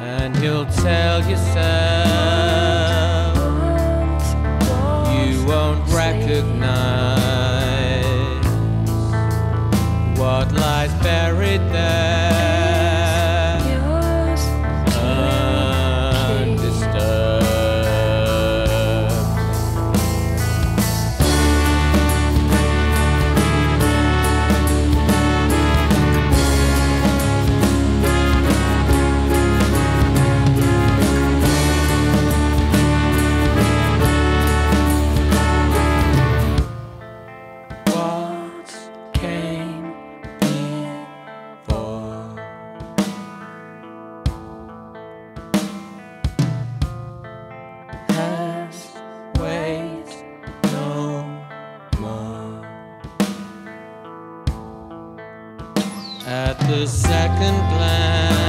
and he'll tell yourself you won't recognize what lies buried there. at the second glance.